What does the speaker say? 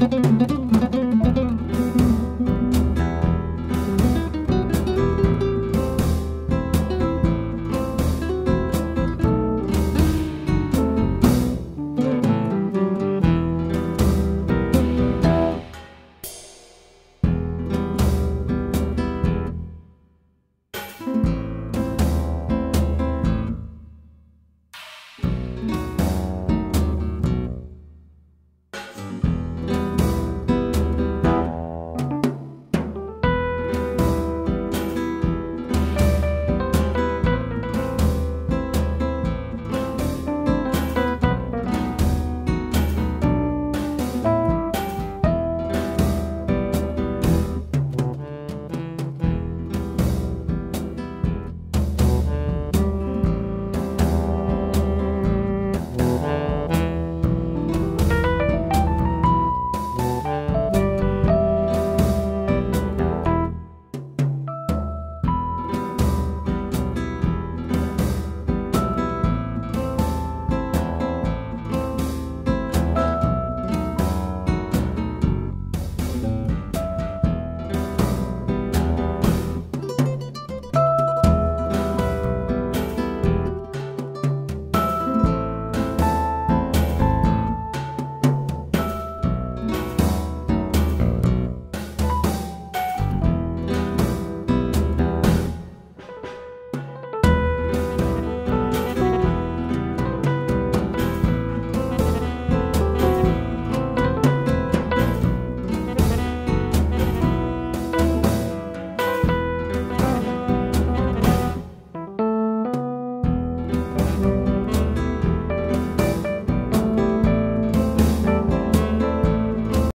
Müzik